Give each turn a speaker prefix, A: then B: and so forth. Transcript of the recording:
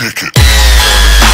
A: kick it.